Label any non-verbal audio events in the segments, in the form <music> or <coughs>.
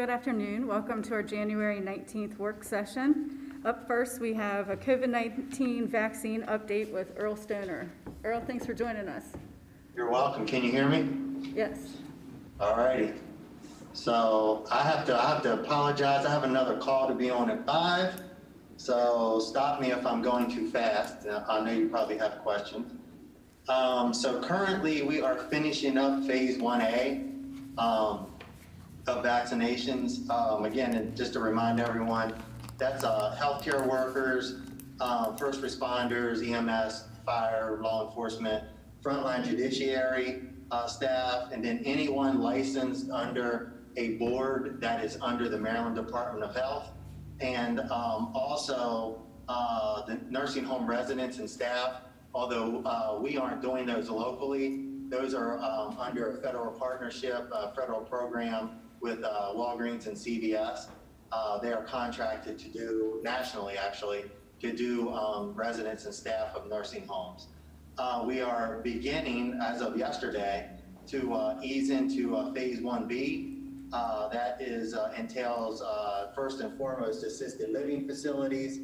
Good afternoon. Welcome to our January 19th work session. Up first, we have a COVID-19 vaccine update with Earl Stoner. Earl, thanks for joining us. You're welcome. Can you hear me? Yes. All righty. So I have to, I have to apologize. I have another call to be on at five. So stop me if I'm going too fast. I know you probably have questions. Um, so currently, we are finishing up phase one A, um, of vaccinations. Um, again, and just to remind everyone, that's, uh, healthcare workers, uh, first responders, EMS, fire, law enforcement, frontline judiciary, uh, staff, and then anyone licensed under a board that is under the Maryland Department of Health. And, um, also, uh, the nursing home residents and staff, although, uh, we aren't doing those locally, those are, um, under a federal partnership, a federal program with, uh, Walgreens and CVS. Uh, they are contracted to do, nationally actually, to do, um, residents and staff of nursing homes. Uh, we are beginning, as of yesterday, to, uh, ease into, uh, phase one B. Uh, that is, entails, first and foremost, assisted living facilities,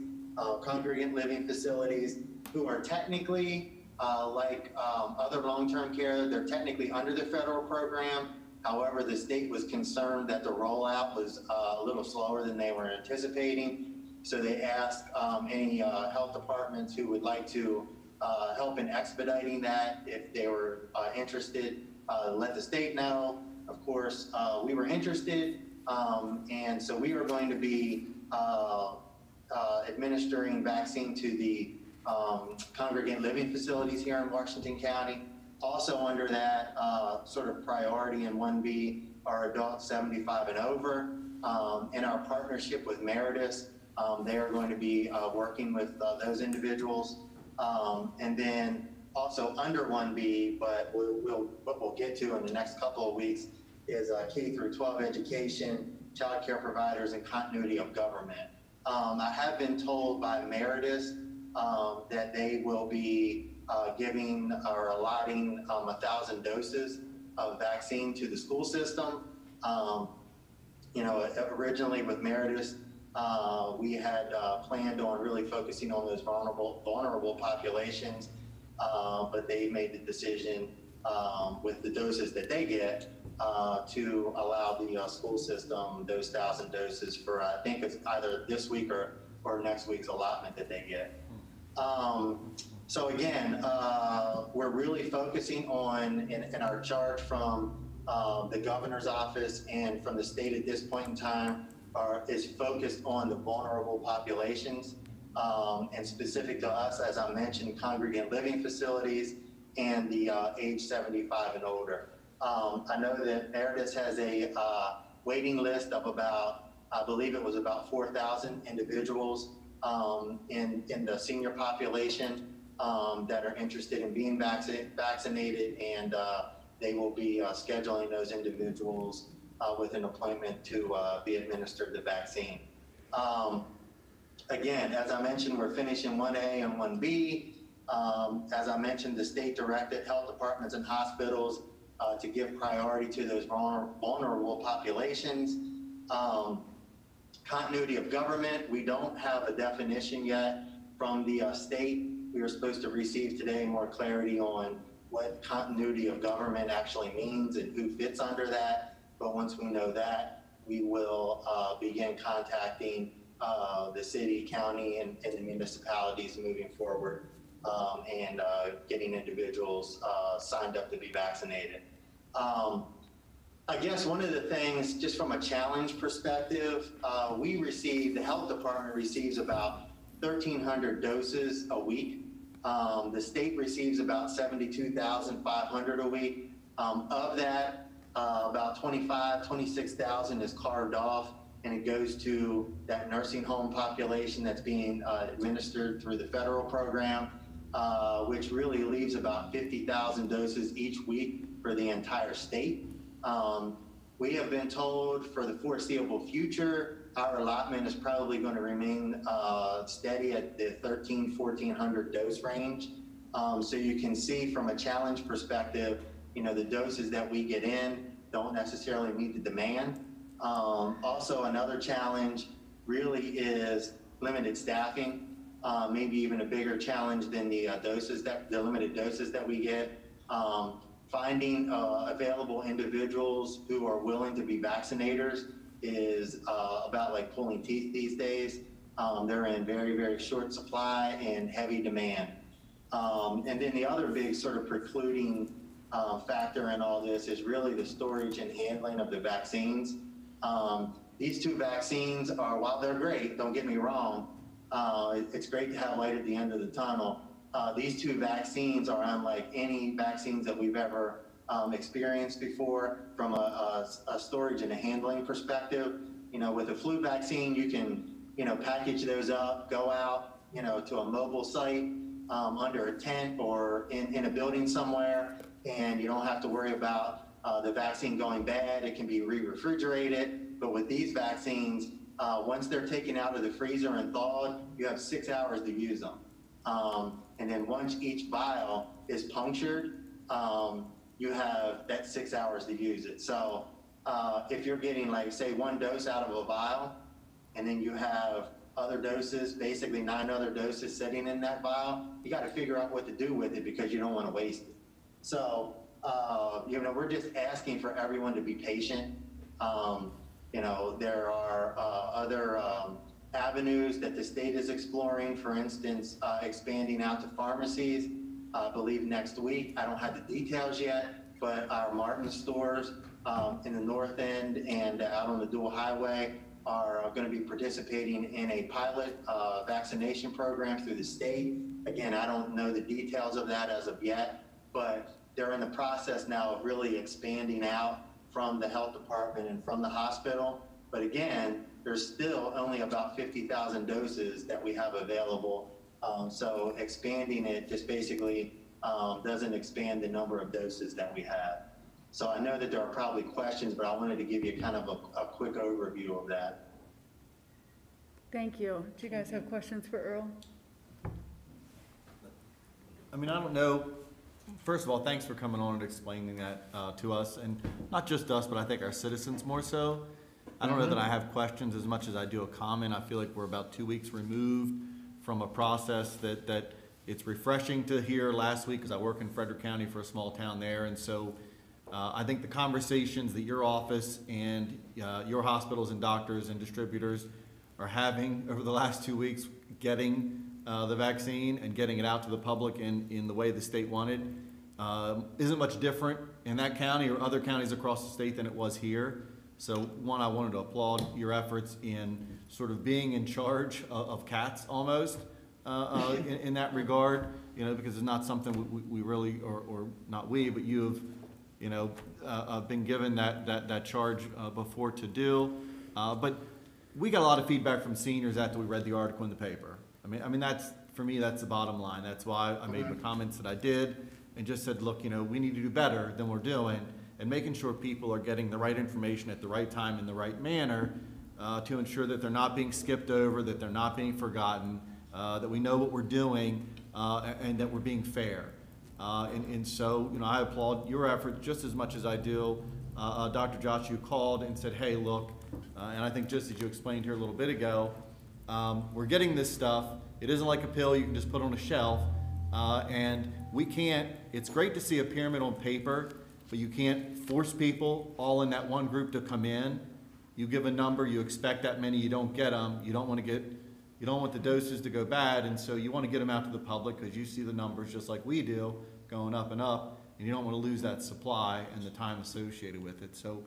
congregate living facilities, who are technically, like, um, other long-term care, they're technically under the federal program. However, the state was concerned that the rollout was, uh, a little slower than they were anticipating. So they asked, um, any, uh, health departments who would like to, uh, help in expediting that, if they were, uh, interested, uh, let the state know. Of course, uh, we were interested, um, and so we are going to be, administering vaccine to the um, congregate living facilities here in Washington County. Also under that uh, sort of priority in 1B are adults 75 and over. Um, In our partnership with Meritus, um, they are going to be uh, working with uh, those individuals. Um, And then also under 1B, but we'll, we'll- what we'll get to in the next couple of weeks is uh, K through 12 education, childcare providers, and continuity of government. Um, I have been told by Meritus, um, that they will be, uh, giving or allotting, um, a thousand doses of vaccine to the school system. Um, you know, originally with Meritus, uh, we had, uh, planned on really focusing on those vulnerable, vulnerable populations. Uh, but they made the decision, um, with the doses that they get, uh, to allow the, uh, school system those thousand doses for, I think it's either this week or, or next week's allotment that they get. Um, so again, uh, we're really focusing on, in, in our charge from, um, the governor's office and from the state at this point in time, are, is focused on the vulnerable populations. Um, and specific to us, as I mentioned, congregate living facilities and the, uh, age seventy-five and older. Um, I know that Meritus has a, uh, waiting list of about, I believe it was about four thousand individuals um, in, in the senior population um, that are interested in being vaccinated, vaccinated and uh, they will be uh, scheduling those individuals uh, with an appointment to uh, be administered the vaccine. Um, again, as I mentioned, we're finishing 1A and 1B. Um, as I mentioned, the state directed health departments and hospitals uh, to give priority to those vulner- vulnerable populations. Um, continuity of government, we don't have a definition yet from the uh, state. We are supposed to receive today more clarity on what continuity of government actually means and who fits under that. But once we know that, we will uh, begin contacting uh, the city, county, and, and the municipalities moving forward um, and uh, getting individuals uh, signed up to be vaccinated. Um, I guess one of the things, just from a challenge perspective, uh, we receive, the health department receives about 1,300 doses a week. Um, the state receives about 72,500 a week. Um, of that, uh, about 25, 26,000 is carved off and it goes to that nursing home population that's being uh, administered through the federal program, uh, which really leaves about 50,000 doses each week for the entire state. Um, we have been told for the foreseeable future, our allotment is probably going to remain uh, steady at the 13, 1400 dose range. Um, so you can see from a challenge perspective, you know, the doses that we get in don't necessarily meet the demand. Um, also, another challenge really is limited staffing. Uh, maybe even a bigger challenge than the uh, doses that the limited doses that we get. Um, finding uh, available individuals who are willing to be vaccinators is uh, about like pulling teeth these days. Um, they're in very, very short supply and heavy demand. Um, and then the other big sort of precluding uh, factor in all this is really the storage and handling of the vaccines. Um, these two vaccines are, while they're great, don't get me wrong, uh, it's great to have light at the end of the tunnel. Uh, these two vaccines are unlike any vaccines that we've ever um, experienced before from a, a, a storage and a handling perspective. You know, with a flu vaccine, you can, you know, package those up, go out, you know, to a mobile site um, under a tent or in, in a building somewhere, and you don't have to worry about uh, the vaccine going bad. It can be re-refrigerated. But with these vaccines, uh, once they're taken out of the freezer and thawed, you have six hours to use them. Um, and then once each vial is punctured, um, you have that six hours to use it. So uh, if you're getting like say one dose out of a vial, and then you have other doses, basically nine other doses sitting in that vial, you got to figure out what to do with it because you don't want to waste it. So, uh, you know, we're just asking for everyone to be patient. Um, you know, there are uh, other um, avenues that the state is exploring, for instance, uh, expanding out to pharmacies. I believe next week. I don't have the details yet, but our Martin stores um, in the north end and out on the dual highway are going to be participating in a pilot uh, vaccination program through the state. Again, I don't know the details of that as of yet, but they're in the process now of really expanding out from the health department and from the hospital. But again, there's still only about 50,000 doses that we have available. Um, so expanding it just basically um, doesn't expand the number of doses that we have. So I know that there are probably questions, but I wanted to give you kind of a, a quick overview of that. Thank you. Do you guys have questions for Earl? I mean, I don't know, first of all, thanks for coming on and explaining that uh, to us, and not just us, but I think our citizens more so. I don't know that I have questions as much as I do a comment. I feel like we're about two weeks removed from a process that, that it's refreshing to hear last week, because I work in Frederick County for a small town there, and so uh, I think the conversations that your office and uh, your hospitals and doctors and distributors are having over the last two weeks, getting uh, the vaccine and getting it out to the public in, in the way the state wanted, um, isn't much different in that county or other counties across the state than it was here. So one, I wanted to applaud your efforts in sort of being in charge of, of cats almost uh, uh, <laughs> in, in that regard, you know, because it's not something we, we really, or, or not we, but you have, you know, uh, uh, been given that, that, that charge uh, before to do. Uh, But we got a lot of feedback from seniors after we read the article in the paper. I mean, I mean, that's, for me, that's the bottom line. That's why I made the comments that I did and just said, look, you know, we need to do better than we're doing and making sure people are getting the right information at the right time in the right manner uh, to ensure that they're not being skipped over, that they're not being forgotten, uh, that we know what we're doing, uh, and that we're being fair. Uh, And, and so, you know, I applaud your efforts just as much as I do. Uh, uh, Dr. Josh, you called and said, hey, look, and I think just as you explained here a little bit ago, um, we're getting this stuff. It isn't like a pill you can just put on a shelf. And we can't, it's great to see a pyramid on paper, but you can't force people all in that one group to come in. You give a number, you expect that many, you don't get them. You don't want to get, you don't want the doses to go bad, and so you want to get them out to the public because you see the numbers just like we do, going up and up, and you don't want to lose that supply and the time associated with it. So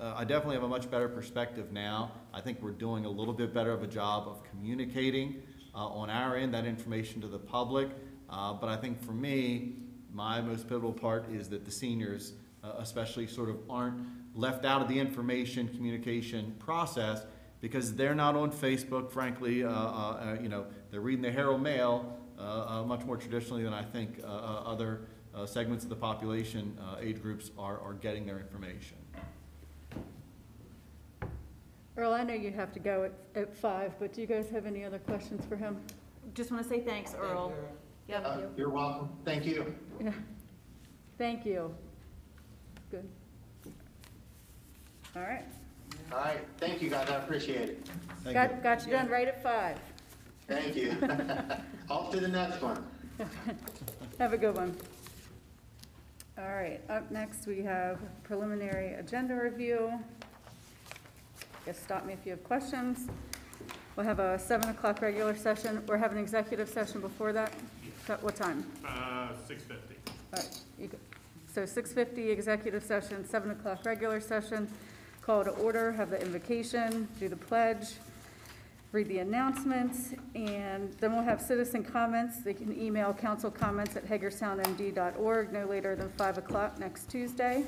uh, I definitely have a much better perspective now. I think we're doing a little bit better of a job of communicating uh, on our end that information to the public. Uh, But I think for me, my most pivotal part is that the seniors uh, especially sort of aren't left out of the information communication process because they're not on Facebook, frankly, uh, uh, uh, you know, they're reading the Herald Mail uh, uh, much more traditionally than I think uh, uh, other uh, segments of the population, uh, age groups are, are getting their information. Earl, I know you have to go at, at five, but do you guys have any other questions for him? Just want to say thanks, Earl. Yep. Uh, You're welcome. Thank you. Yeah. Thank you. Good. All right. All right, thank you guys, I appreciate it. Thank Got, you. got you done right at five. Thank you. <laughs> Off to the next one. <laughs> Have a good one. All right, up next, we have preliminary agenda review. Just stop me if you have questions. We'll have a seven o'clock regular session. We're having an executive session before that. At what time? Uh, six fifty. All right, you go- So six fifty executive session, seven o'clock regular session. Call to order, have the invocation, do the pledge, read the announcements, and then we'll have citizen comments. They can email council comments at hagerstownmd.org no later than five o'clock next Tuesday.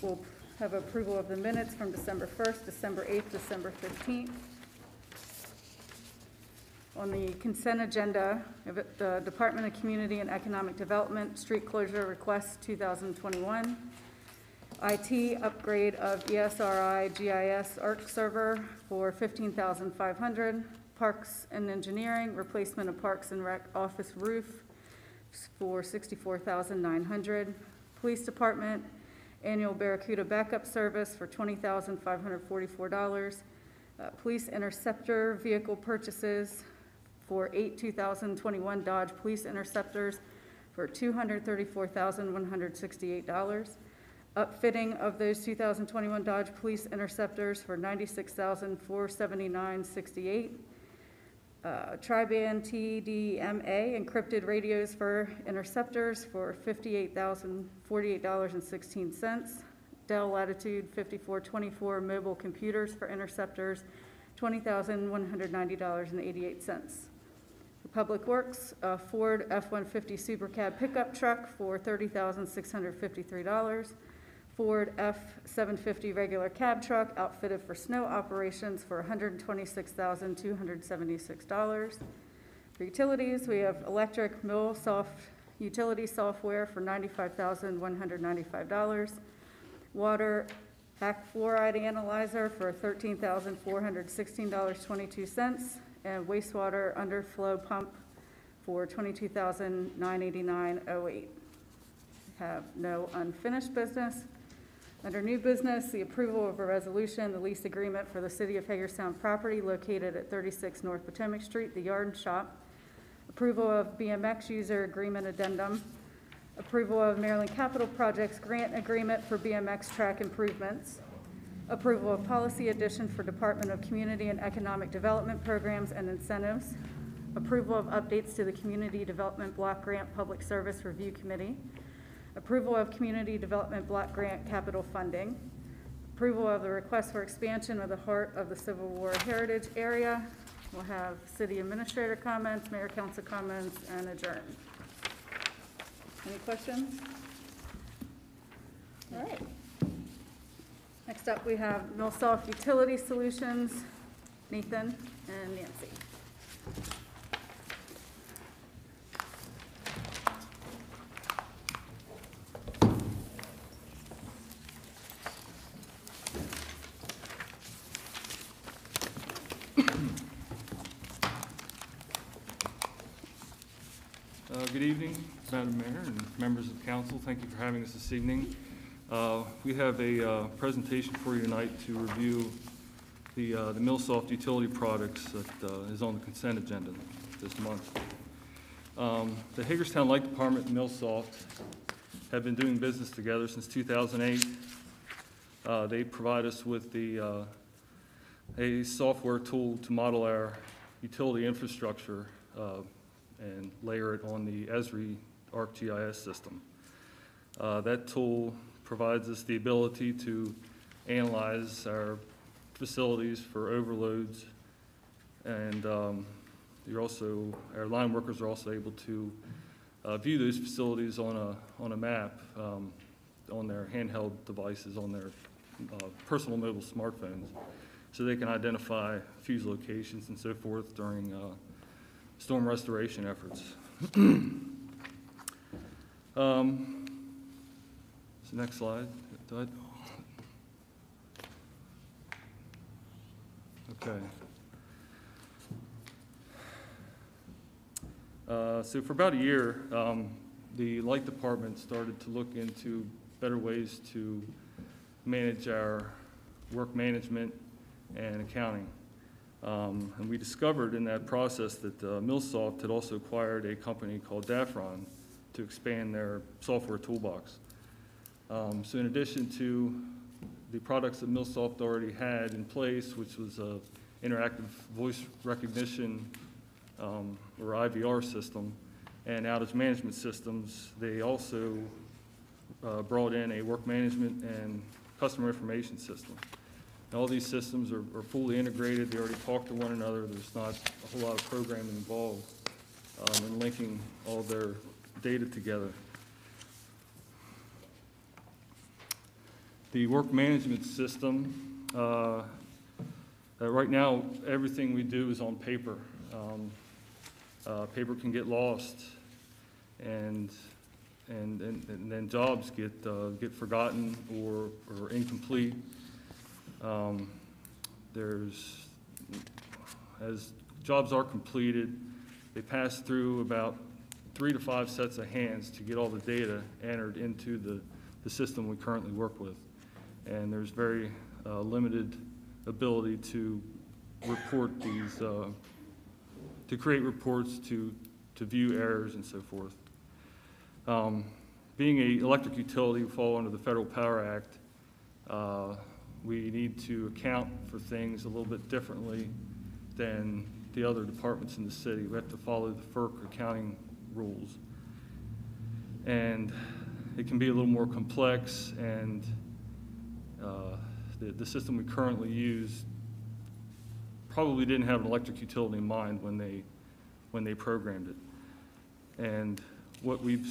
We'll have approval of the minutes from December first, December eighth, December fifteenth. On the consent agenda, the Department of Community and Economic Development, street closure request 2021, IT upgrade of ESRI GIS ARC server for 15500 Parks and Engineering, replacement of Parks and Rec office roof for 64900 Police Department, annual Barracuda backup service for $20,544. Uh, Police Interceptor vehicle purchases for eight 2021 Dodge Police Interceptors for $234,168. Upfitting of those 2021 Dodge Police Interceptors for $96,479.68. Uh, Tri-band TDMA encrypted radios for interceptors for $58,048.16. Dell Latitude 5424 mobile computers for interceptors, $20,190.88. For Public Works, a Ford F-150 Super Cab pickup truck for $30,653. Ford F-750 regular cab truck outfitted for snow operations for $126,276. For utilities, we have electric Milsoft utility software for $95,195. Water back fluoride analyzer for $13,416.22. And wastewater underflow pump for $22,989.08. Have no unfinished business. Under new business, the approval of a resolution, the lease agreement for the City of Hagerstown property located at 36 North Potomac Street, the Yard Shop. Approval of BMX user agreement addendum. Approval of Maryland Capital Projects grant agreement for BMX track improvements. Approval of policy addition for Department of Community and Economic Development programs and incentives. Approval of updates to the Community Development Block Grant Public Service Review Committee. Approval of Community Development Block Grant capital funding. Approval of the request for expansion of the Heart of the Civil War Heritage Area. We'll have city administrator comments, mayor council comments, and adjourn. Any questions? All right. Next up, we have Milsoft Utility Solutions, Nathan and Nancy. Uh, Good evening, Madam Mayor and members of council. Thank you for having us this evening. Uh, We have a uh, presentation for you tonight to review the uh, the Milsoft utility products that uh, is on the consent agenda this month. Um, The Hagerstown Light Department and Milsoft have been doing business together since 2008. Uh, They provide us with the, uh, a software tool to model our utility infrastructure and layer it on the Esri ArcGIS system. That tool provides us the ability to analyze our facilities for overloads, and um, you're also, our line workers are also able to uh, view those facilities on a, on a map, um, on their handheld devices, on their uh, personal mobile smartphones, so they can identify fuse locations and so forth during uh, storm restoration efforts. <clears throat> Um, so Next slide. Okay. Uh, So for about a year, um, the light department started to look into better ways to manage our work management, and accounting. Um, And we discovered in that process that uh, Milsoft had also acquired a company called Daffron to expand their software toolbox. Um, So in addition to the products that Milsoft already had in place, which was a interactive voice recognition um, or IVR system and outage management systems, they also uh, brought in a work management and customer information system. And All these systems are are fully integrated, they already talk to one another, there's not a whole lot of programming involved um, in linking all their data together. The work management system, uh, uh, right now, everything we do is on paper. Um, uh, Paper can get lost, and, and, and and then jobs get, uh, get forgotten or, or incomplete. Um, There's, as jobs are completed, they pass through about three to five sets of hands to get all the data entered into the, the system we currently work with. And there's very uh, limited ability to report these, uh, to create reports, to, to view errors and so forth. Um, Being a electric utility, we fall under the Federal Power Act. Uh, We need to account for things a little bit differently than the other departments in the city. We have to follow the FERC accounting rules. And it can be a little more complex, and uh, the, the system we currently use probably didn't have an electric utility in mind when they, when they programmed it. And what we've,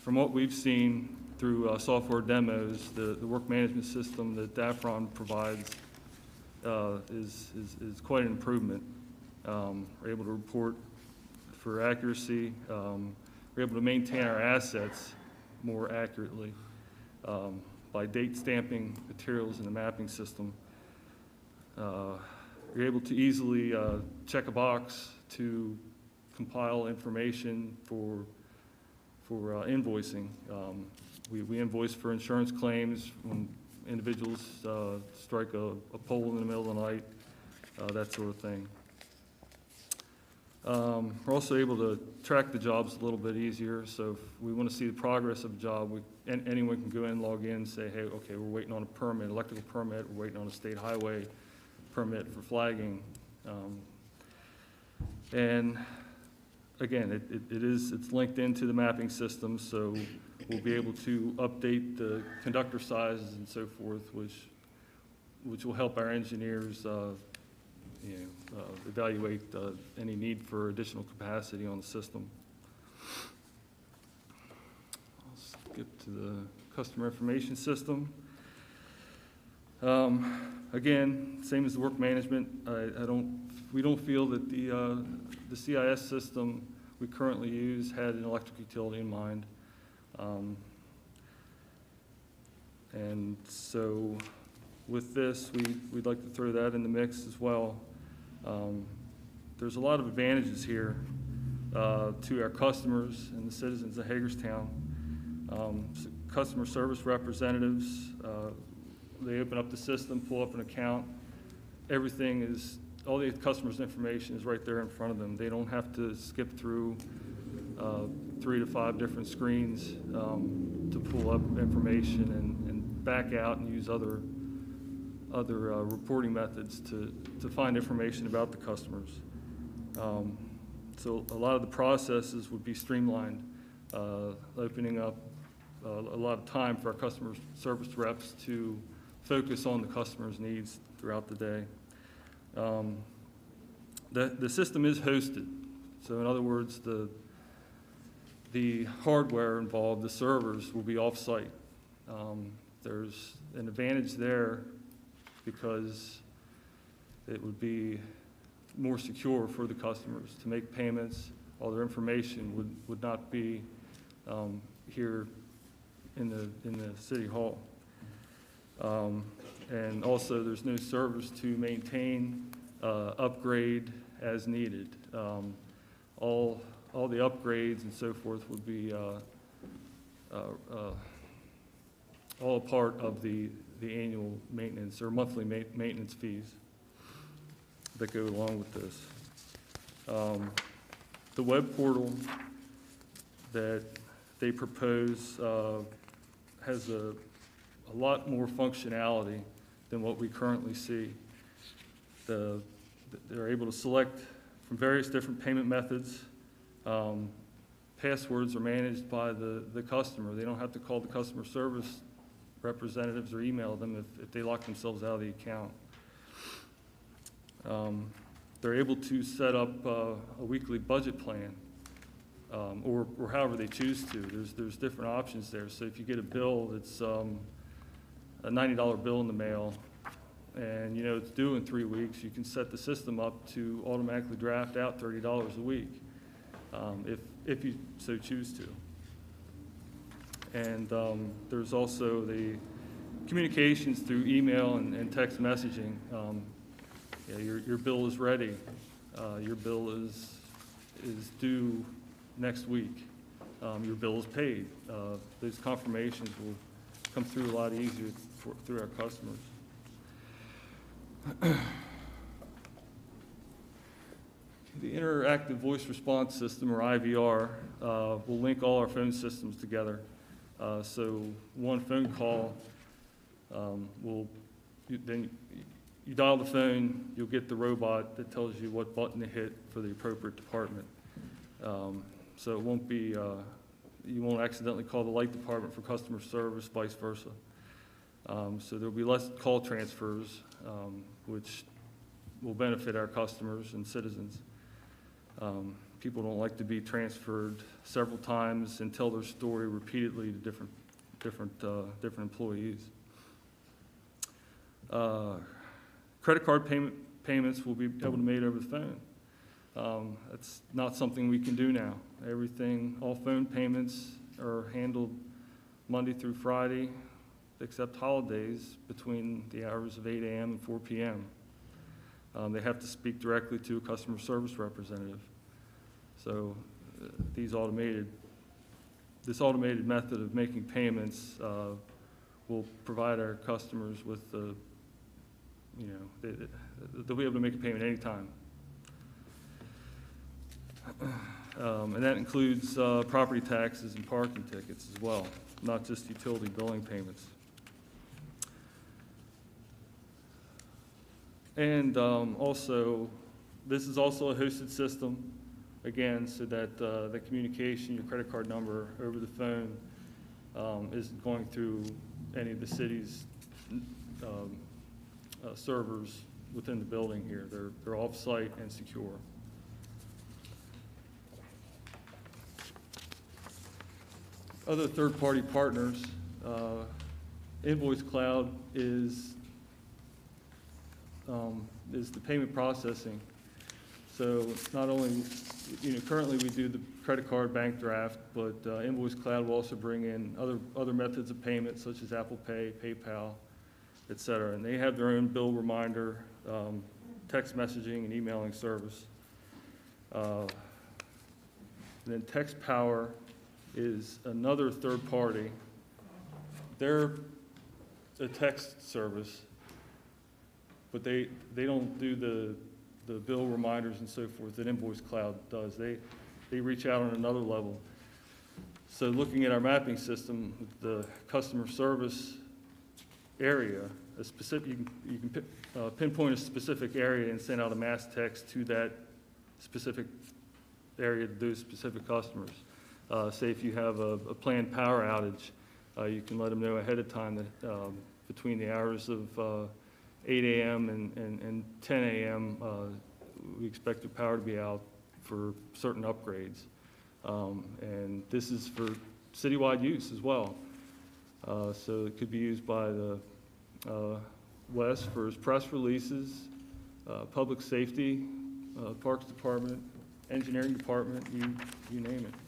from what we've seen through uh, software demos, the, the work management system that Daffron provides uh, is, is, is quite an improvement. Um, We're able to report for accuracy. um, We're able to maintain our assets more accurately um, by date stamping materials in the mapping system. Uh, You're able to easily uh, check a box to compile information for, for uh, invoicing. Um, We, we invoice for insurance claims when individuals uh, strike a, a pole in the middle of the night, uh, that sort of thing. Um, We're also able to track the jobs a little bit easier, so if we want to see the progress of a job, we, an- anyone can go in, log in, and say, hey, okay, we're waiting on a permit, electrical permit, we're waiting on a state highway permit for flagging. Um, And again, it, it- it is, it's linked into the mapping system, so we'll be able to update the conductor sizes and so forth, which, which will help our engineers, uh, you know, uh, evaluate uh, any need for additional capacity on the system. I'll skip to the customer information system. Um, Again, same as the work management, I, I don't, we don't feel that the, uh, the CIS system we currently use had an electric utility in mind. Um, And so with this, we, we'd like to throw that in the mix as well. Um, There's a lot of advantages here uh, to our customers and the citizens of Hagerstown. Um, Customer service representatives, uh, they open up the system, pull up an account. Everything is, all the customer's information is right there in front of them. They don't have to skip through uh, three to five different screens um, to pull up information and, and back out and use other, other uh, reporting methods to, to find information about the customers. Um, So a lot of the processes would be streamlined, uh, opening up a lot of time for our customer service reps to focus on the customer's needs throughout the day. Um, The, the system is hosted, so in other words, the, the hardware involved, the servers, will be off-site. Um, There's an advantage there because it would be more secure for the customers to make payments. All their information would, would not be um, here in the, in the city hall. Um, And also, there's no service to maintain, uh, upgrade as needed. Um, All, all the upgrades and so forth would be uh, uh, uh, all part of the, the annual maintenance or monthly ma- maintenance fees that go along with this. Um, The web portal that they propose uh, has a, a lot more functionality than what we currently see. The, they're able to select from various different payment methods. Um, Passwords are managed by the, the customer. They don't have to call the customer service representatives or email them if, if they lock themselves out of the account. Um, They're able to set up uh, a weekly budget plan, um, or, or however they choose to. There's, there's different options there. So if you get a bill that's um, a ninety dollar bill in the mail, and you know it's due in three weeks, you can set the system up to automatically draft out thirty dollars a week, um, if, if you so choose to. And um, there's also the communications through email and, and text messaging. Um, yeah, your, your bill is ready. Uh, your bill is, is due next week. Um, your bill is paid. Uh, those confirmations will come through a lot easier for, through our customers. <clears throat> The interactive voice response system, or IVR, uh, will link all our phone systems together. Uh, so one phone call, um, will, you- then you dial the phone, you'll get the robot that tells you what button to hit for the appropriate department. Um, So it won't be, uh, you won't accidentally call the light department for customer service, vice versa. Um, So there'll be less call transfers, um, which will benefit our customers and citizens. Um, People don't like to be transferred several times and tell their story repeatedly to different, different, uh, different employees. Uh, Credit card payment, payments will be able to be made over the phone. Um, That's not something we can do now. Everything, all phone payments are handled Monday through Friday, except holidays, between the hours of eight AM and four PM. Um, They have to speak directly to a customer service representative. So uh, these automated, this automated method of making payments uh, will provide our customers with the, you know, they- they'll be able to make a payment anytime. Um, And that includes uh, property taxes and parking tickets as well, not just utility billing payments. And um, also, this is also a hosted system, again, so that uh, the communication, your credit card number over the phone um, isn't going through any of the city's um, uh, servers within the building here. They're, they're off-site and secure. Other third-party partners, uh, Invoice Cloud is, um, is the payment processing. So not only, you know, currently we do the credit card bank draft, but uh, Invoice Cloud will also bring in other, other methods of payment such as Apple Pay, PayPal, et cetera. And they have their own bill reminder, um, text messaging and emailing service. Uh, and Then Text Power is another third party. They're a text service, but they, they don't do the, the bill reminders and so forth that Invoice Cloud does. They, they reach out on another level. So looking at our mapping system, the customer service area, a specific, you can, you can pi- uh, pinpoint a specific area and send out a mass text to that specific area to those specific customers. Uh, say if you have a, a planned power outage, uh, you can let them know ahead of time that, um, between the hours of, uh, eight AM and, and, and ten AM, uh, we expect the power to be out for certain upgrades. Um, and this is for citywide use as well. Uh, so it could be used by the, uh, Wes for his press releases, public safety, Parks Department, Engineering Department, you, you name it.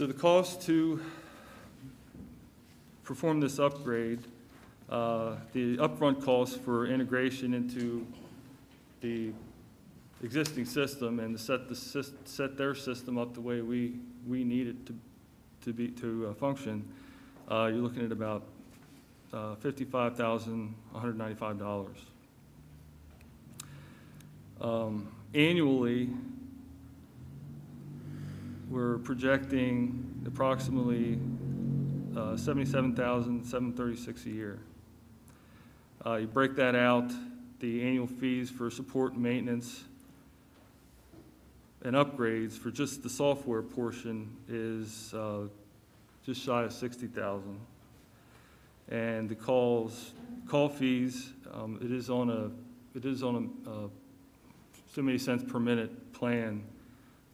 So the cost to perform this upgrade, uh, the upfront cost for integration into the existing system and to set the, set their system up the way we, we need it to, to be, to uh, function, uh, you're looking at about uh, $55,195. Um, Annually, we're projecting approximately uh, 77,736 a year. Uh, You break that out, the annual fees for support and maintenance and upgrades for just the software portion is uh, just shy of 60,000. And the calls, call fees, um, it is on a, it is on a uh, so many cents per minute plan.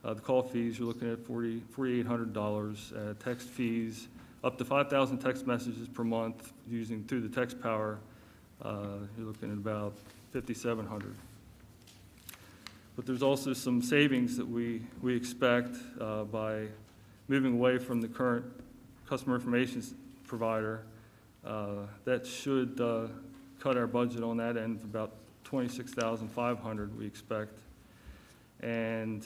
Uh, The call fees, you're looking at forty, $4,800. Uh, Text fees, up to 5,000 text messages per month using, through the text power, uh, you're looking at about 5,700. But there's also some savings that we, we expect uh, by moving away from the current customer information provider. Uh, That should uh, cut our budget on that end of about 26,500, we expect. And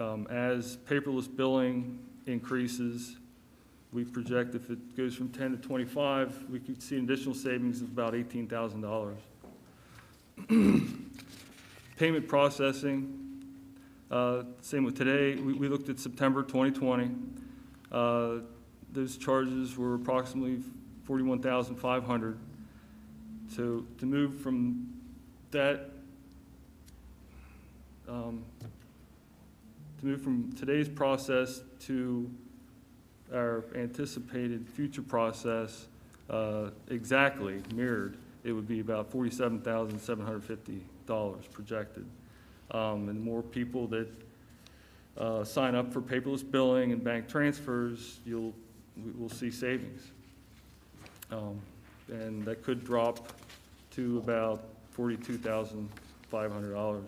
um, as paperless billing increases, we project if it goes from 10 to 25, we could see an additional savings of about $18,000. <clears throat> Payment processing, uh, same with today, we, we looked at September 2020. Uh, Those charges were approximately 41,500. So to move from that, um, to move from today's process to our anticipated future process, uh, exactly mirrored, it would be about forty-seven thousand, seven hundred fifty dollars projected. Um, and the more people that, uh, sign up for paperless billing and bank transfers, you'll, we- we'll see savings. Um, and that could drop to about forty-two thousand, five hundred dollars.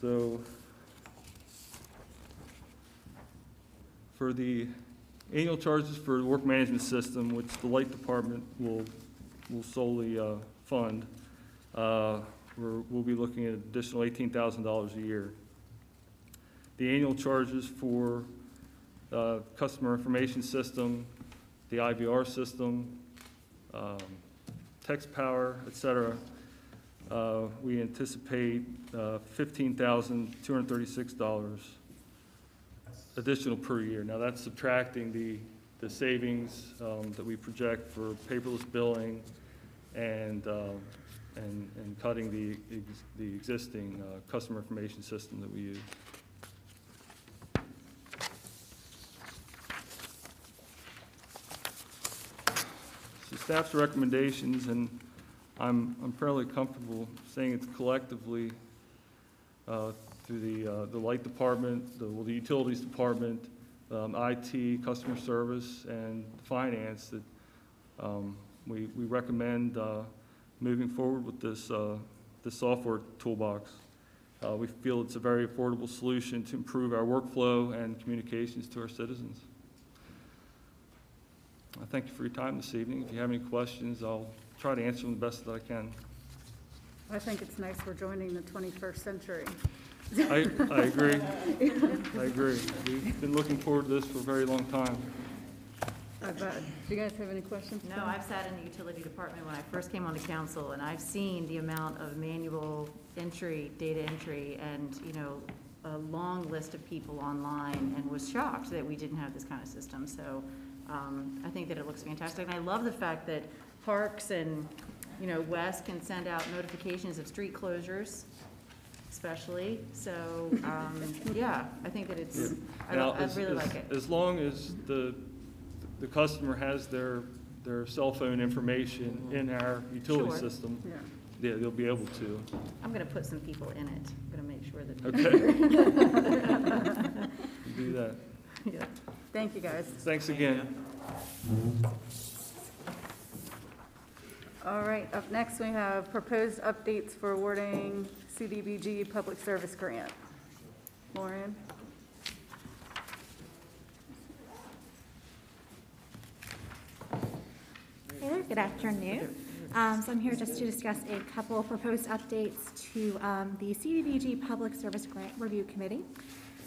So, for the annual charges for the work management system, which the light department will, will solely uh, fund, uh, we're, we'll be looking at an additional eighteen thousand dollars a year. The annual charges for uh, customer information system, the IVR system, um, text power, et cetera, uh, we anticipate uh, $15,236 additional per year. Now, that's subtracting the, the savings um, that we project for paperless billing and, um, and, and cutting the, ex- the existing uh, customer information system that we use. So staff's recommendations, and I'm, I'm fairly comfortable saying it's collectively uh, through the, uh, the light department, the, well, the utilities department, um, IT, customer service, and finance that um, we, we recommend uh, moving forward with this, uh, this software toolbox. Uh, We feel it's a very affordable solution to improve our workflow and communications to our citizens. I thank you for your time this evening. If you have any questions, I'll try to answer them the best that I can. I think it's nice we're joining the 21st century. I, I agree. <laughs> I agree. We've been looking forward to this for a very long time. I bet. Do you guys have any questions? No, I've sat in the utility department when I first came on the council, and I've seen the amount of manual entry, data entry, and, you know, a long list of people online, and was shocked that we didn't have this kind of system. So um, I think that it looks fantastic. And I love the fact that Parks and, you know, Wes can send out notifications of street closures, especially. So, <laughs> um, yeah, I think that it's, I Now, I as- really as- like it. As long as the, the customer has their, their cell phone information in our utility Sure. system, Yeah. yeah, they'll be able to. I'm going to put some people in it. I'm going to make sure that. Okay. <laughs> <laughs> Do that. Yeah. Thank you, guys. Thanks again. All right, up next, we have proposed updates for awarding CDBG Public Service Grant. Lauren? Hey there, good afternoon. Um, So I'm here just to discuss a couple proposed updates to um, the CDBG Public Service Grant Review Committee.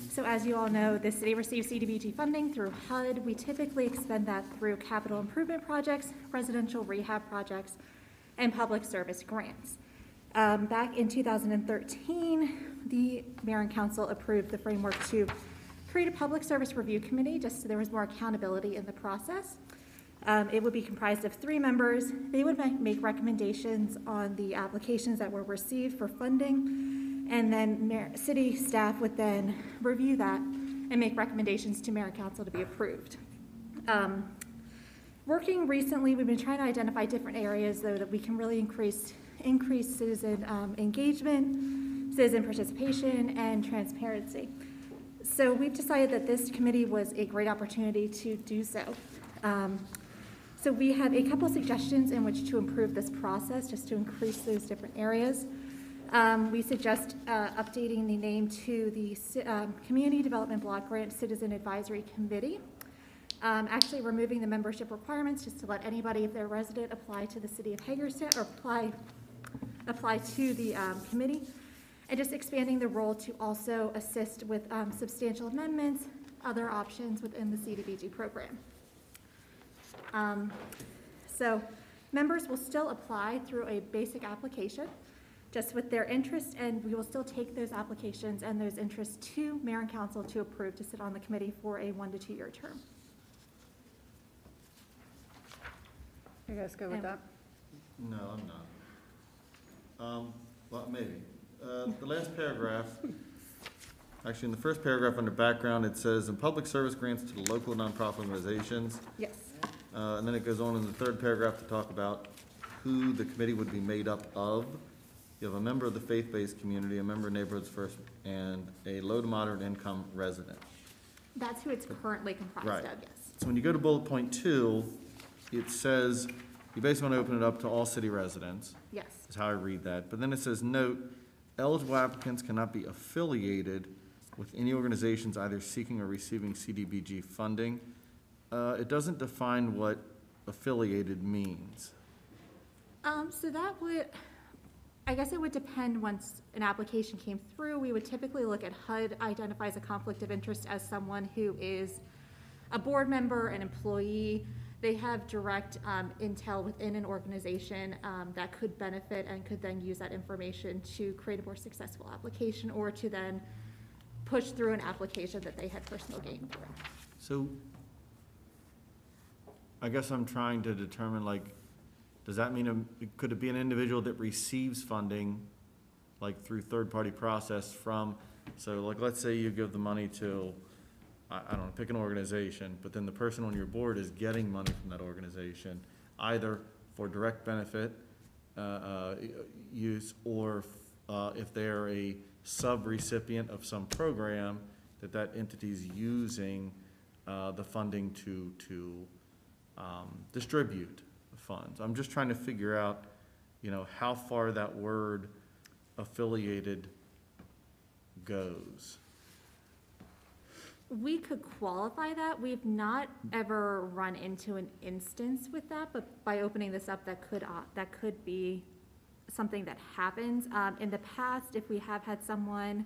So as you all know, the city receives CDBG funding through HUD. We typically expend that through capital improvement projects, residential rehab projects, and public service grants. Um, Back in 2013, the mayor and council approved the framework to create a public service review committee, just so there was more accountability in the process. Um, It would be comprised of three members. They would make recommendations on the applications that were received for funding, and then mayor, city staff would then review that and make recommendations to mayor council to be approved. Um, Working recently, we've been trying to identify different areas, though, that we can really increase, increase citizen um, engagement, citizen participation, and transparency. So we've decided that this committee was a great opportunity to do so. Um, So we have a couple suggestions in which to improve this process, just to increase those different areas. Um, We suggest uh, updating the name to the um, Community Development Block Grant Citizen Advisory Committee. Um, Actually removing the membership requirements, just to let anybody, if they're resident, apply to the city of Hagerstown, or apply, apply to the um, committee. And just expanding the role to also assist with um, substantial amendments, other options within the CDBG program. Um, So members will still apply through a basic application, just with their interest, and we will still take those applications and those interests to mayor and council to approve to sit on the committee for a one to two-year term. You guys go with that? No, I'm not. Um, well, maybe. Uh, the last paragraph, actually, in the first paragraph under background, it says, "In public service grants to the local nonprofit organizations." Yes. Uh, and then it goes on in the third paragraph to talk about who the committee would be made up of. You have a member of the faith-based community, a member of Neighborhoods First, and a low to moderate income resident. That's who it's currently comprised Right. of, yes. So when you go to bullet point two, it says, you basically want to open it up to all city residents. Yes. is how I read that. But then it says, note, eligible applicants cannot be affiliated with any organizations either seeking or receiving CDBG funding. Uh, it doesn't define what affiliated means. Um, so that would, I guess it would depend once an application came through. We would typically look at HUD identifies a conflict of interest as someone who is a board member, an employee. They have direct, um, intel within an organization, um, that could benefit and could then use that information to create a more successful application or to then push through an application that they had personal gain through. So I guess I'm trying to determine, like, does that mean, a- could it be an individual that receives funding, like through third-party process from, so like, let's say you give the money to, I, I don't know, pick an organization, but then the person on your board is getting money from that organization, either for direct benefit, uh, uh, use, or, uh, if they're a sub-recipient of some program, that that entity's using, uh, the funding to, to, um, distribute funds. I'm just trying to figure out, you know, how far that word affiliated goes. We could qualify that. We've not ever run into an instance with that, but by opening this up, that could, uh, that could be something that happens. Um, in the past, if we have had someone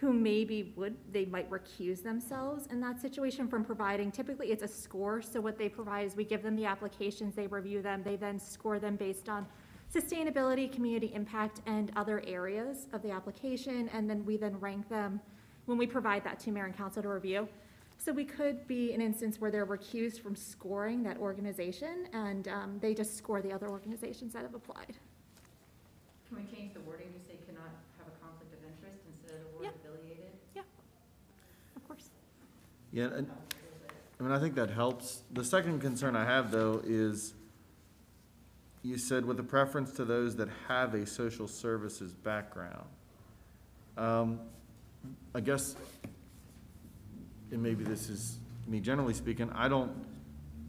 who maybe would, they might recuse themselves in that situation from providing, typically it's a score, so what they provide is we give them the applications, they review them, they then score them based on sustainability, community impact, and other areas of the application, and then we then rank them when we provide that to mayor and council to review. So we could be an instance where they're recused from scoring that organization, and um, they just score the other organizations that have applied. Can we change the wording to say cannot have a conflict of interest instead of the word Yeah. affiliated? Of course. Yeah, and, I mean, I think that helps. The second concern I have, though, is you said with a preference to those that have a social services background. Um, I guess, and maybe this is me generally speaking, I don't,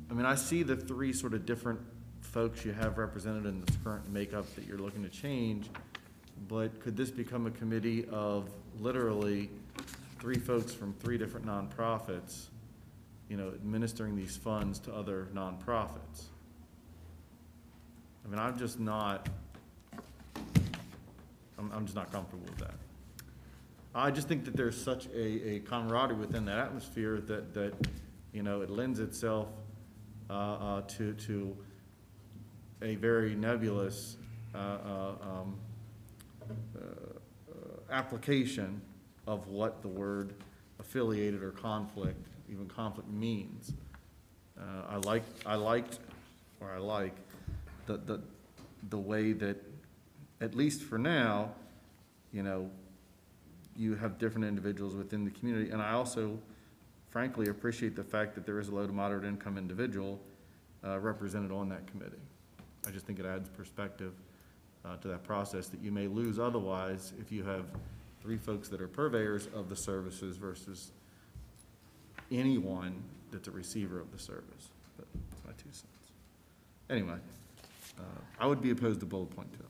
I mean, I see the three sort of different folks you have represented in this current makeup that you're looking to change, but could this become a committee of literally three folks from three different nonprofits, you know, administering these funds to other nonprofits? I mean, I'm just not, I'm, I'm just not comfortable with that. I just think that there's such a, a camaraderie within that atmosphere that, that, you know, it lends itself, uh, uh, to, to a very nebulous, uh, uh, um, uh, uh, application of what the word affiliated or conflict, even conflict means. Uh, I like, I liked, or I like, the, the, the way that, at least for now, you know, you have different individuals within the community, and I also frankly appreciate the fact that there is a low to moderate income individual, uh, represented on that committee. I just think it adds perspective, uh, to that process that you may lose otherwise if you have three folks that are purveyors of the services versus anyone that's a receiver of the service. But that's my two cents. Anyway, uh, I would be opposed to bullet point two.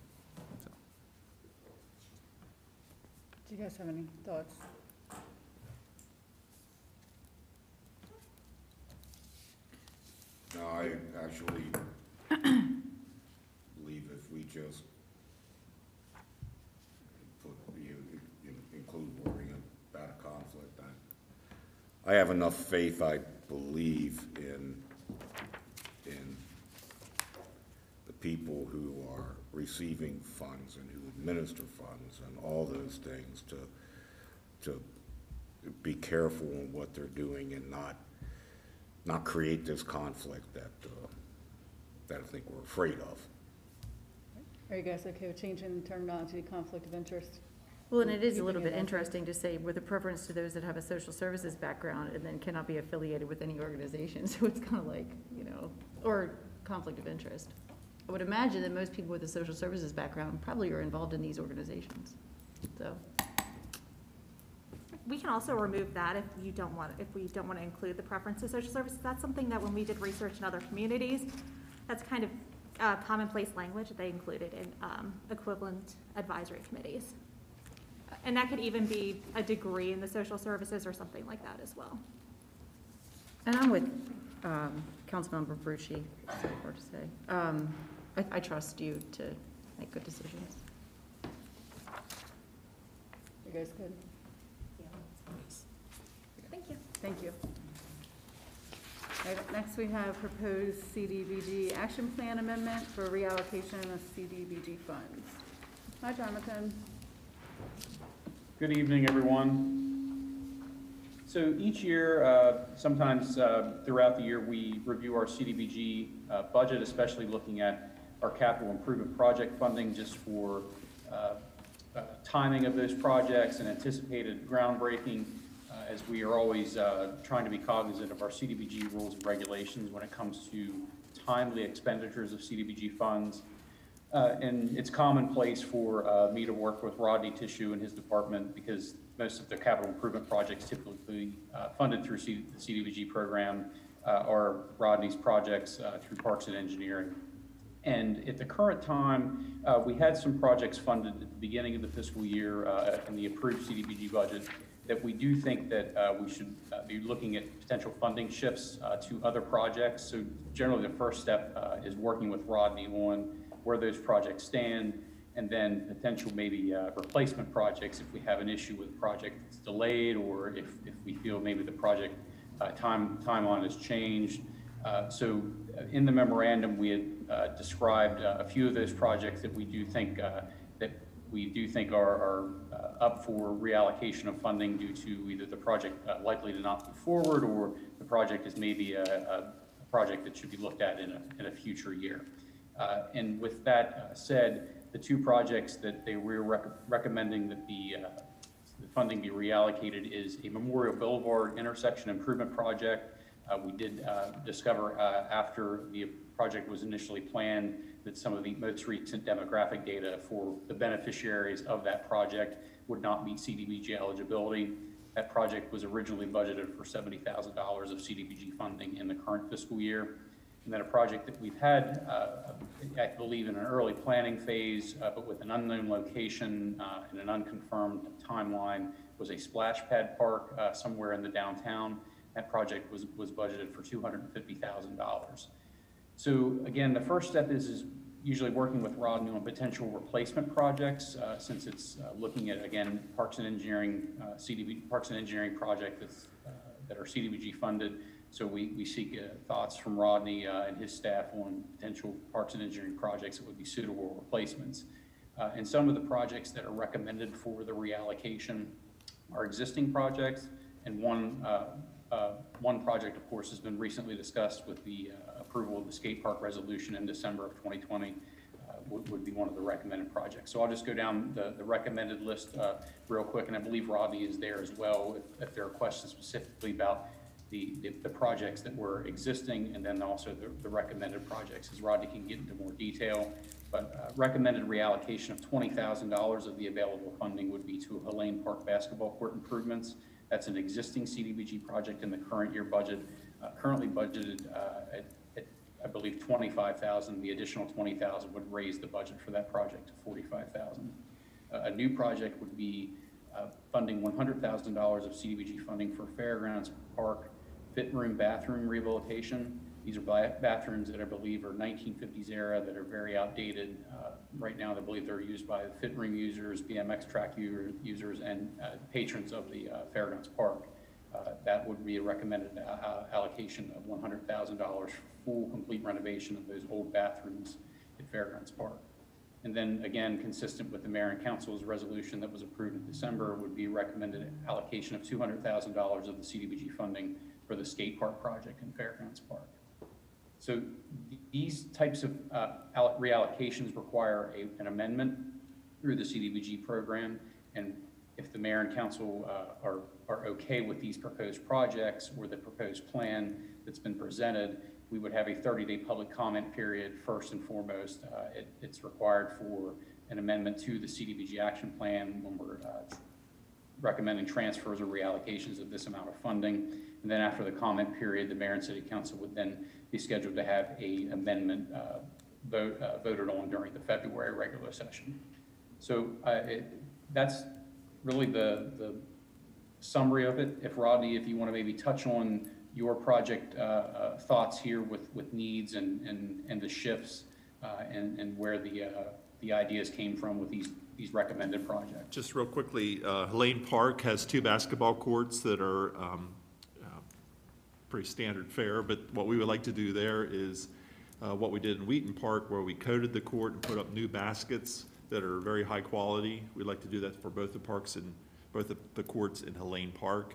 So, Do you guys have any thoughts? No, I actually <coughs> believe if we just put, you, you include wording about a conflict, I, have enough faith, I believe, in, in the people who are receiving funds and who administer funds and all those things to, to be careful in what they're doing and not not create this conflict that, uh, that I think we're afraid of. Are you guys okay with changing the terminology to conflict of interest? Well, and it is a little bit interesting to say with a preference to those that have a social services background and then cannot be affiliated with any organization. <laughs> So it's kind of like, you know, or conflict of interest. I would imagine that most people with a social services background probably are involved in these organizations. So, We can also remove that if you don't want, if we don't want to include the preference to social services. That's something that when we did research in other communities, that's kind of uh, commonplace language that they included in um, equivalent advisory committees. And that could even be a degree in the social services or something like that as well. and I'm with um, Councilmember Brucci, so hard to say. Um, I, I trust you to make good decisions. You guys good? Thank you. Thank you. All right, Next, we have proposed CDBG action plan amendment for reallocation of CDBG funds. Hi, Jonathan. Good evening, everyone. So each year, uh, sometimes uh, throughout the year, we review our CDBG uh, budget, especially looking at our capital improvement project funding just for uh, uh, timing of those projects and anticipated groundbreaking, uh, as we are always trying to be cognizant of our CDBG rules and regulations when it comes to timely expenditures of CDBG funds. Uh, And it's commonplace for uh, me to work with Rodney Tissue and his department because most of the capital improvement projects typically uh, funded through C- the CDBG program uh, are Rodney's projects uh, through Parks and Engineering. And at the current time, uh, we had some projects funded at the beginning of the fiscal year in the approved CDBG budget that we do think that we should be looking at potential funding shifts to other projects. So generally, the first step is working with Rodney on where those projects stand, and then potential maybe uh, replacement projects if we have an issue with a project that's delayed, or if, if we feel maybe the project uh, time, timeline has changed. Uh, So uh, in the memorandum, we had uh, described uh, a few of those projects that we do think, that we do think are, are up for reallocation of funding due to either the project likely to not move forward, or the project is maybe a, a a project that should be looked at in a, in a future year. Uh, And with that uh, said, the two projects that they were rec- recommending that the uh, the funding be reallocated is a Memorial Boulevard intersection improvement project. Uh, We did uh, discover uh, after the project was initially planned that some of the most recent demographic data for the beneficiaries of that project would not meet CDBG eligibility. That project was originally budgeted for $70,000 of CDBG funding in the current fiscal year. And then a project that we've had, uh, I believe, in an early planning phase, uh, but with an unknown location uh, and an unconfirmed timeline, was a splash pad park uh, somewhere in the downtown. That project was, was budgeted for $250,000. So again, the first step is, is usually working with Rodney on potential replacement projects, uh, since it's uh, looking at, again, Parks and Engineering, uh, CDB, Parks and Engineering project that's, uh, that are CDBG funded. So we, we seek uh, thoughts from Rodney uh, and his staff on potential Parks and Engineering projects that would be suitable replacements. Uh, And some of the projects that are recommended for the reallocation are existing projects, and one, uh, uh, one project, of course, has been recently discussed with the uh, approval of the skate park resolution in December of 2020, uh, would, be one of the recommended projects. So I'll just go down the, the recommended list real quick, and I believe Rodney is there as well, if, if there are questions specifically about the, the- the projects that were existing, and then also the, the recommended projects, as Rodney can get into more detail. But uh, recommended reallocation of twenty thousand dollars of the available funding would be to Hellane Park basketball court improvements. That's an existing CDBG project in the current year budget, uh, currently budgeted uh, at, at, I believe, twenty-five thousand. The additional twenty thousand would raise the budget for that project to forty-five thousand. A new project would be uh, funding one hundred thousand dollars of CDBG funding for Fairgrounds Park fit room bathroom rehabilitation. These are bathrooms that I believe are 1950s era that are very outdated. Uh, Right now, I believe they're used by fit room users, BMX track users, and uh, patrons of the uh, Fairgrounds Park. Uh, That would be a recommended uh, uh, allocation of $100,000 for full, complete renovation of those old bathrooms at Fairgrounds Park. And then again, consistent with the mayor and council's resolution that was approved in December, would be recommended allocation of $200,000 of the CDBG funding for the skate park project in Fairgrounds Park. So these types of uh, reallocations require a- an amendment through the CDBG program. And if the mayor and council uh, are, are okay with these proposed projects or the proposed plan that's been presented, we would have a 30-day public comment period first and foremost. Uh, it- It's required for an amendment to the CDBG action plan when we're uh, recommending transfers or reallocations of this amount of funding. And then after the comment period, the mayor and city council would then be scheduled to have a amendment uh, vote, uh, voted on during the February regular session. So uh, it- that's really the, the summary of it. If Rodney, if you want to maybe touch on your project uh, uh, thoughts here with, with needs and, and, and the shifts uh, and, and where the, the ideas came from with these, these recommended projects. Just real quickly, uh, Hellane Park has two basketball courts that are um, pretty standard fare, but what we would like to do there is uh, what we did in Wheaton Park, where we coated the court and put up new baskets that are very high quality. We'd like to do that for both the parks and, both the- the courts in Hellane Park.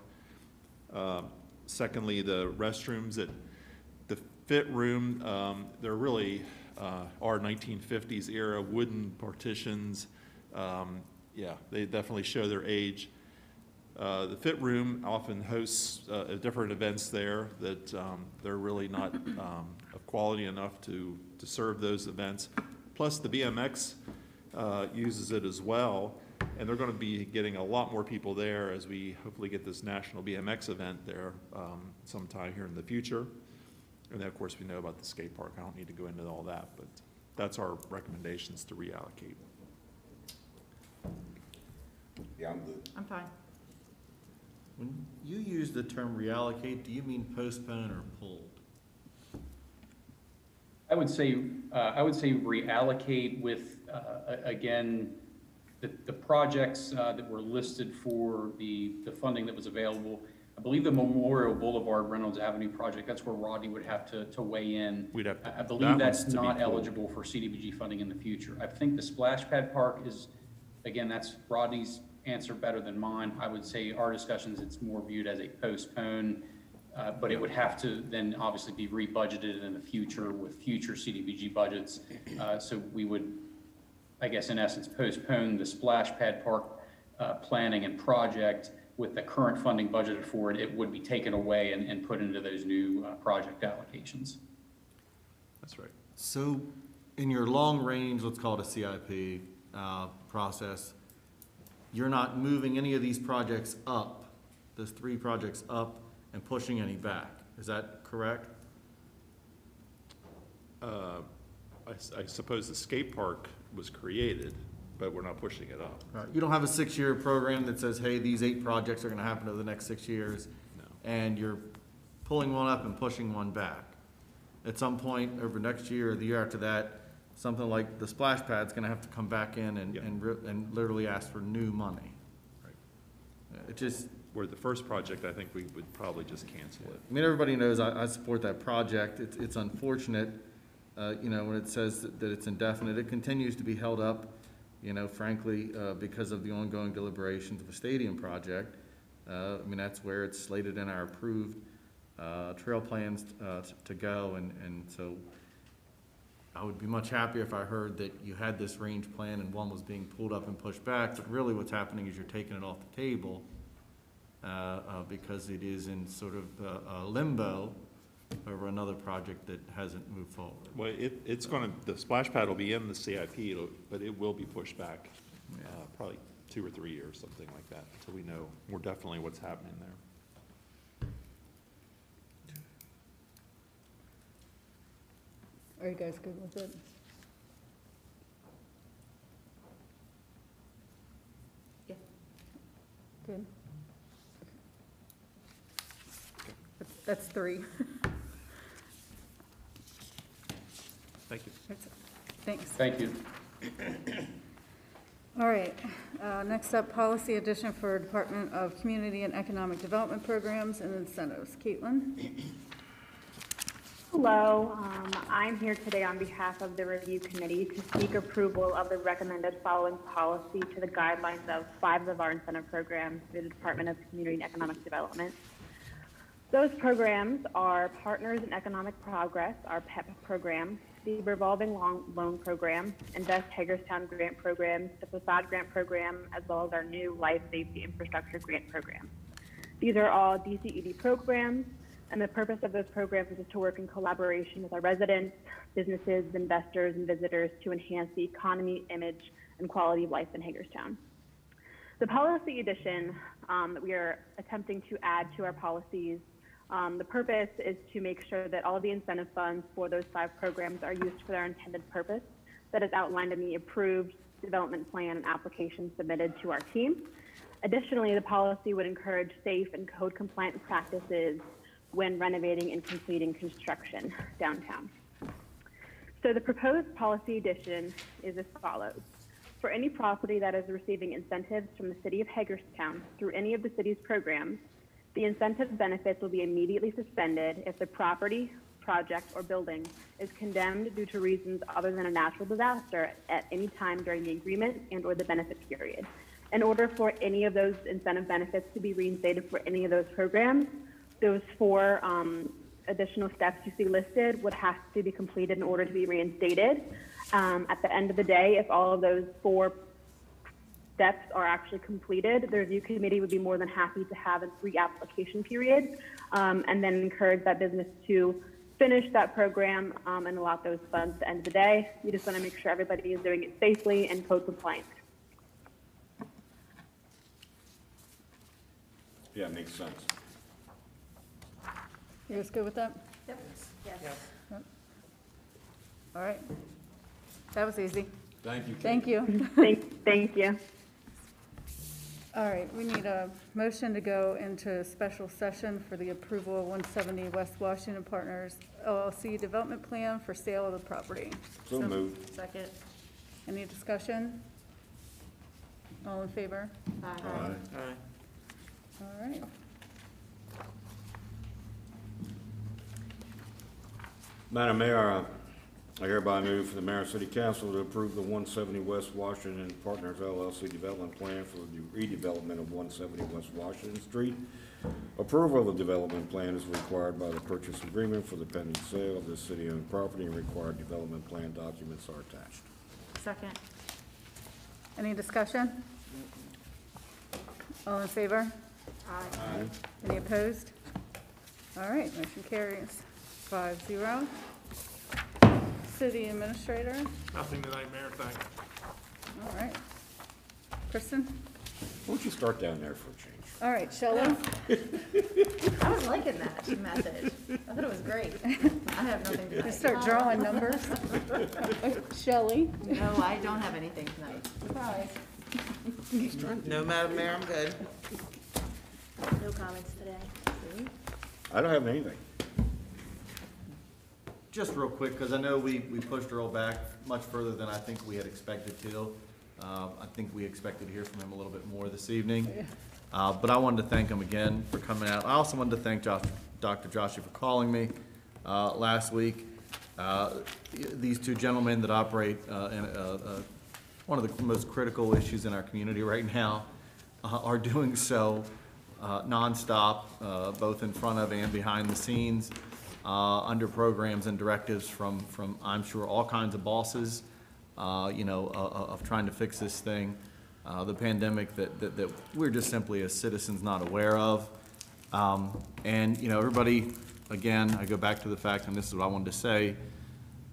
Um, Secondly, the restrooms at the fit room, um, they're really, uh, nineteen fifties era wooden partitions. Um, yeah, they definitely show their age. Uh, the fit room often hosts, uh, different events there that, um, they're really not, <coughs> um, of quality enough to, to serve those events. Plus, the BMX, uh, uses it as well. And they're gonna be getting a lot more people there as we hopefully get this national BMX event there, um, sometime here in the future. And then, of course, we know about the skate park. I don't need to go into all that, but that's our recommendations to reallocate. Yeah, I'm good. I'm fine. When you use the term reallocate, do you mean postpone or pulled? I would say, uh, I would say reallocate with, uh, again, the, the projects, uh, that were listed for the, the funding that was available. I believe the Memorial Boulevard Reynolds Avenue project, that's where Rodney would have to, to weigh in. We'd have to- I I that believe one's that's to be not pulled. eligible for CDBG funding in the future. I think the Splash Pad Park is, again, that's Rodney's answer better than mine. I would say our discussions, it's more viewed as a postpone, uh, but it would have to then obviously be rebudgeted in the future with future CDBG budgets. Uh, So we would, I guess in essence, postpone the Splash Pad Park uh, planning and project with the current funding budgeted for it. It would be taken away and, and put into those new uh, project allocations. That's right. So in your long range, let's call it a CIP, uh, process, you're not moving any of these projects up, those three projects up and pushing any back. Is that correct? Uh, I s- I suppose the skate park was created, but we're not pushing it up. Right, you don't have a six-year program that says, hey, these eight projects are gonna happen over the next six years. No. And you're pulling one up and pushing one back. At some point over next year or the year after that, something like the splash pad's gonna have to come back in and, Yeah. and, re- and literally ask for new money. Right. It just, Where the first project, I think we would probably just cancel it. I mean, everybody knows I, I support that project. It's, it's unfortunate, uh, you know, when it says that that it's indefinite. It continues to be held up, you know, frankly, uh, because of the ongoing deliberations of a stadium project. Uh, I mean, that's where it's slated in our approved, uh, trail plans, uh, t- to go, and, and so I would be much happier if I heard that you had this range plan and one was being pulled up and pushed back, but really what's happening is you're taking it off the table, uh, uh, because it is in sort of uh, uh, limbo over another project that hasn't moved forward. Well, it, it's gonna, the splash pad will be in the CIP, it'll- but it will be pushed back, uh, Yeah. probably two or three years, something like that, until we know more definitely what's happening there. Are you guys good with it? Yeah. Good. That's- That's three. Thank you. That's- Thanks. Thank you. All right, uh, next up, policy addition for Department of Community and Economic Development Programs and Incentives. Caitlin? <clears throat> Hello, um, I'm here today on behalf of the review committee to seek approval of the recommended following policy to the guidelines of five of our incentive programs through the Department of Community and Economic Development. Those programs are Partners in Economic Progress, our PEP program, the Revolving Loan Loan Program, Invest Hagerstown Grant Program, the Facade Grant Program, as well as our new Life Safety Infrastructure Grant Program. These are all DCED programs, and the purpose of those programs is to work in collaboration with our residents, businesses, investors, and visitors to enhance the economy, image, and quality of life in Hagerstown. The policy addition um, that we are attempting to add to our policies, um, the purpose is to make sure that all the incentive funds for those five programs are used for their intended purpose that is outlined in the approved development plan and application submitted to our team. Additionally, the policy would encourage safe and code compliant practices when renovating and completing construction downtown. So the proposed policy addition is as follows. For any property that is receiving incentives from the city of Hagerstown through any of the city's programs, the incentive benefits will be immediately suspended if the property, project, or building is condemned due to reasons other than a natural disaster at any time during the agreement and/or the benefit period. In order for any of those incentive benefits to be reinstated for any of those programs, those four um, additional steps you see listed would have to be completed in order to be reinstated. Um, At the end of the day, if all of those four steps are actually completed, the review committee would be more than happy to have a reapplication period um, and then encourage that business to finish that program um, and allot those funds at the end of the day. We just want to make sure everybody is doing it safely and code compliant. Yeah, makes sense. You guys good with that? Yep. Yes. All right. That was easy. Thank you. Thank you. <laughs> Thank, thank you. All right, we need a motion to go into special session for the approval of 170 West Washington Partners LLC Development Plan for sale of the property. So moved. Second. Any discussion? All in favor? Aye. All right. Madam Mayor, uh, I hereby move for the mayor and city council to approve the one seventy West Washington Partners LLC development plan for the redevelopment of one seventy West Washington Street. Approval of the development plan is required by the purchase agreement for the pending sale of this city-owned property, and required development plan documents are attached. Second. Any discussion? All in favor? Aye. Any opposed? All right, motion carries five zero. City Administrator, Nothing tonight, Mayor, thank you. all right. Kristen? Why don't you start down there for a change? All right, Shelley? I was liking that method. I thought it was great. I have nothing You tonight. start drawing numbers. <laughs> Shelley? No, I don't have anything tonight. Surprise. No, Madam Mayor, I'm good. No comments today. I don't have anything. Just real quick, because I know we, we pushed Earl back much further than I think we had expected to. Uh, I think we expected to hear from him a little bit more this evening. Uh, but I wanted to thank him again for coming out. I also wanted to thank Josh, Dr. Joshi for calling me, uh, last week. Uh, these two gentlemen that operate, uh, in, uh, uh, one of the most critical issues in our community right now, uh, are doing so, uh, nonstop, uh, both in front of and behind the scenes, uh, under programs and directives from, from, I'm sure, all kinds of bosses, uh, you know, uh, uh, of trying to fix this thing, uh, the pandemic that, that, that we're just simply as citizens not aware of. Um, and, you know, everybody, again, I go back to the fact, and this is what I wanted to say,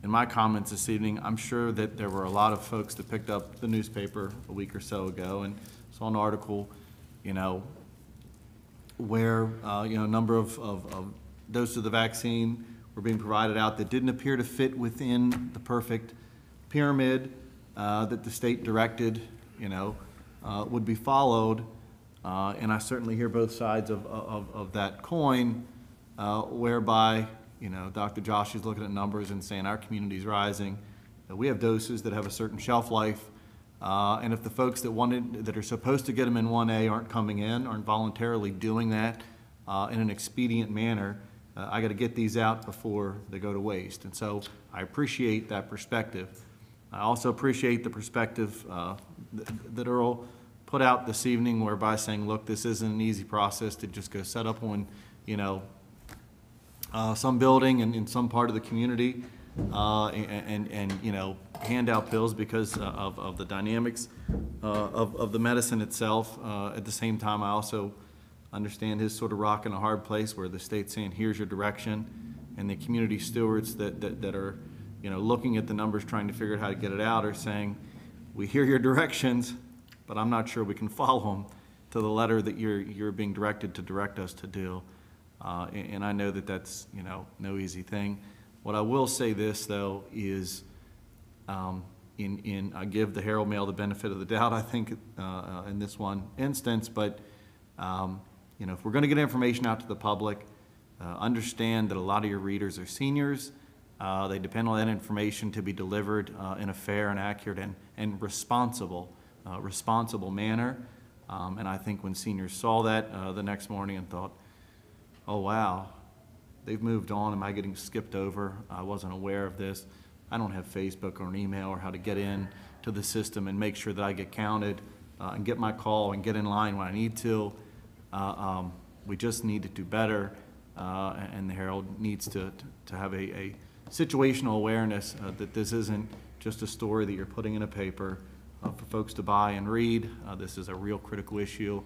in my comments this evening, I'm sure that there were a lot of folks that picked up the newspaper a week or so ago and saw an article, you know, where, uh, you know, a number of, of, of doses of the vaccine were being provided out that didn't appear to fit within the perfect pyramid uh, that the state directed, you know, uh, would be followed. Uh, And I certainly hear both sides of, of, of that coin, uh, whereby, you know, Dr. Josh is looking at numbers and saying our community's rising. Uh, We have doses that have a certain shelf life. Uh, And if the folks that wanted, that are supposed to get them in 1A aren't coming in, aren't voluntarily doing that uh, in an expedient manner, uh, I got to get these out before they go to waste. And so I appreciate that perspective. I also appreciate the perspective uh, th- that Earl put out this evening whereby saying, look, this isn't an easy process to just go set up on, you know, uh, some building in, in some part of the community, uh, and, and, and, you know, hand out pills because of, of the dynamics, uh, of, of the medicine itself. Uh, at the same time, I also understand his sort of rock in a hard place where the state's saying, here's your direction, and the community stewards that, that, that are, you know, looking at the numbers, trying to figure out how to get it out, are saying, we hear your directions, but I'm not sure we can follow them to the letter that you're, you're being directed to direct us to do. Uh, and, and I know that that's, you know, no easy thing. What I will say this, though, is, um, in, in, I give the Herald Mail the benefit of the doubt, I think, uh, uh, in this one instance, but, um, you know, if we're gonna get information out to the public, uh, understand that a lot of your readers are seniors. Uh, they depend on that information to be delivered, uh, in a fair and accurate and, and responsible, uh, responsible manner. Um, and I think when seniors saw that, uh, the next morning and thought, oh, wow, they've moved on, am I getting skipped over? I wasn't aware of this. I don't have Facebook or an email or how to get in to the system and make sure that I get counted uh, and get my call and get in line when I need to. Uh, um, We just need to do better, uh, and the Herald needs to, to have a, a situational awareness uh, that this isn't just a story that you're putting in a paper uh, for folks to buy and read. Uh, This is a real critical issue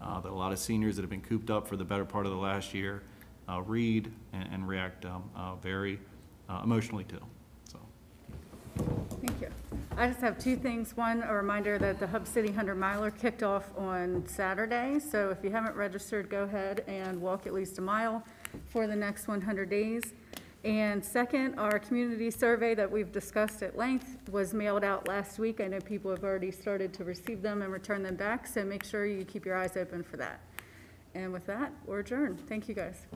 uh, that a lot of seniors that have been cooped up for the better part of the last year read and, and react um, very emotionally to. So, Thank you. I just have two things. One, a reminder that the Hub City 100 miler kicked off on Saturday. So if you haven't registered, go ahead and walk at least a mile for the next 100 days. And second, our community survey that we've discussed at length was mailed out last week. I know people have already started to receive them and return them back, so make sure you keep your eyes open for that. And with that, we're adjourned. Thank you, guys.